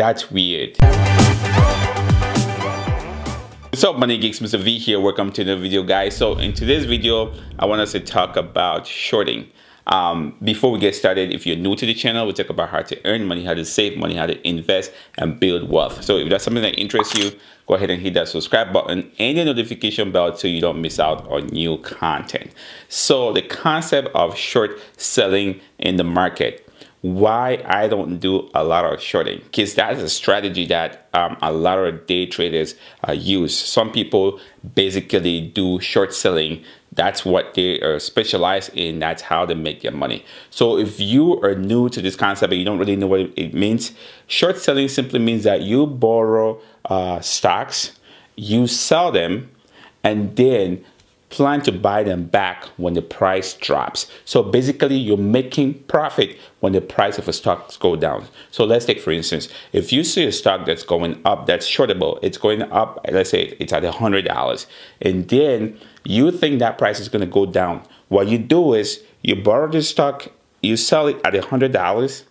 That's weird. What's up money geeks Mr. V here welcome to the video guys so in today's video I want us to talk about shorting um, before we get started, if you're new to the channel, we talk about how to earn money, how to save money, how to invest and build wealth. So if that's something that interests you, go ahead and hit that subscribe button and the notification bell so you don't miss out on new content. So the concept of short selling in the market why I don't do a lot of shorting because that is a strategy that um, a lot of day traders uh, use. Some people basically do short selling. That's what they are specialized in. That's how they make their money. So if you are new to this concept and you don't really know what it means, short selling simply means that you borrow uh, stocks, you sell them, and then plan to buy them back when the price drops. So basically you're making profit when the price of a stock go down. So let's take for instance, if you see a stock that's going up, that's shortable, it's going up, let's say it's at $100 and then you think that price is going to go down. What you do is you borrow the stock, you sell it at $100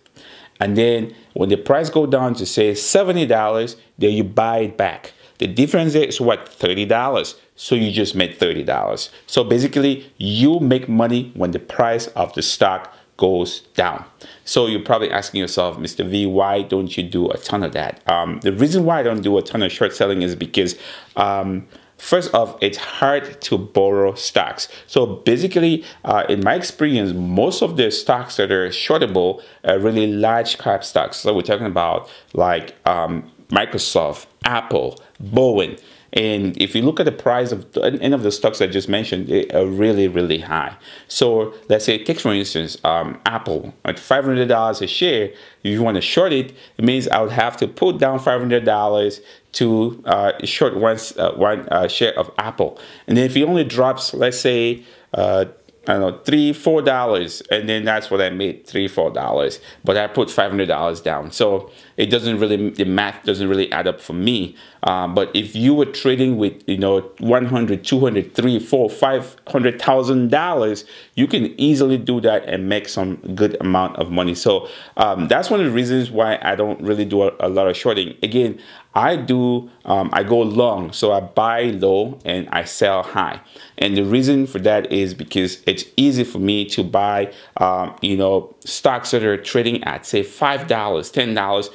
and then when the price go down to say $70, then you buy it back. The difference is what? $30. So you just made $30. So basically, you make money when the price of the stock goes down. So you're probably asking yourself, Mr. V, why don't you do a ton of that? Um, the reason why I don't do a ton of short selling is because um, First off, it's hard to borrow stocks. So basically, uh, in my experience, most of the stocks that are shortable are really large cap stocks. So we're talking about like um, Microsoft, Apple, Boeing. And if you look at the price of any of the stocks I just mentioned, they are really, really high. So let's say, take for instance, um, Apple at $500 a share. If you want to short it, it means I would have to put down $500 to uh, short one, uh, one uh, share of Apple. And then if it only drops, let's say, uh, I don't know, three, four dollars, and then that's what I made, three, four dollars. But I put five hundred dollars down, so it doesn't really, the math doesn't really add up for me. Um, but if you were trading with, you know, 100, 200, 3, 4, 500,000 dollars, you can easily do that and make some good amount of money. So um, that's one of the reasons why I don't really do a, a lot of shorting. Again, I do, um, I go long, so I buy low and I sell high. And the reason for that is because it's easy for me to buy, um, you know, stocks that are trading at say $5, $10.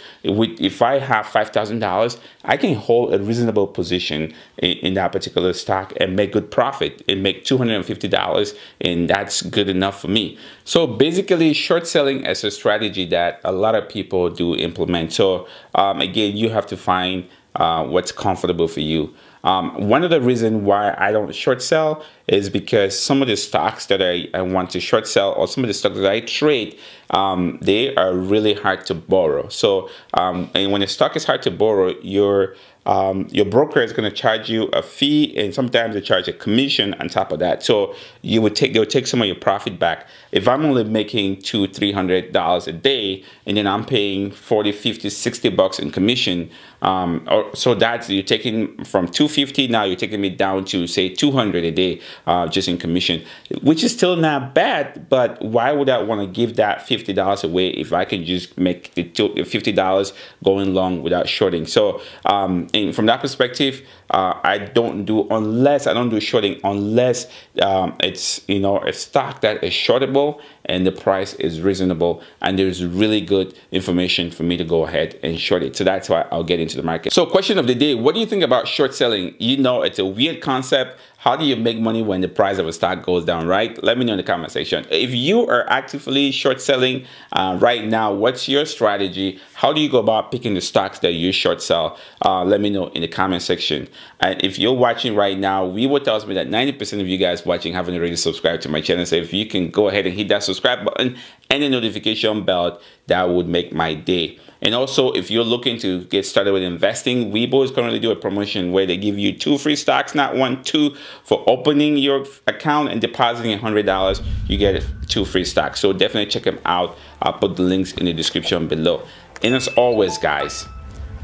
If I have $5,000, I can hold a reasonable position in, in, that particular stock and make good profit and make $250 and that's good enough for me. So basically short selling is a strategy that a lot of people do implement. So um, again, you have to find uh, what's comfortable for you. Um, one of the reasons why I don't short sell is because some of the stocks that I, I want to short sell or some of the stocks that I trade, um, they are really hard to borrow. So, um, and when a stock is hard to borrow, you're um, your broker is going to charge you a fee and sometimes they charge a commission on top of that. So you would take, they would take some of your profit back. If I'm only making two, $300 a day and then I'm paying 40, 50, 60 bucks in commission, um, or, so that's you're taking from 250 now you're taking me down to say 200 a day uh, just in commission, which is still not bad. But why would I want to give that $50 away if I can just make the $50 going long without shorting? So um, from that perspective, uh, I don't do unless I don't do shorting unless um, it's you know a stock that is shortable and the price is reasonable and there's really good information for me to go ahead and short it. So that's why I'll get into the market. So question of the day, what do you think about short selling? You know, it's a weird concept. How do you make money when the price of a stock goes down, right? Let me know in the comment section. If you are actively short selling uh, right now, what's your strategy? How do you go about picking the stocks that you short sell? Uh, let me know in the comment section. And if you're watching right now, Weibo tells me that 90% of you guys watching haven't already subscribed to my channel. So if you can go ahead and hit that subscribe button and the notification bell, that would make my day. And also, if you're looking to get started with investing, Webull is currently doing a promotion where they give you two free stocks, not one, two, for opening your account and depositing $100. You get two free stocks. So definitely check them out. I'll put the links in the description below. And as always, guys,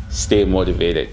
stay motivated.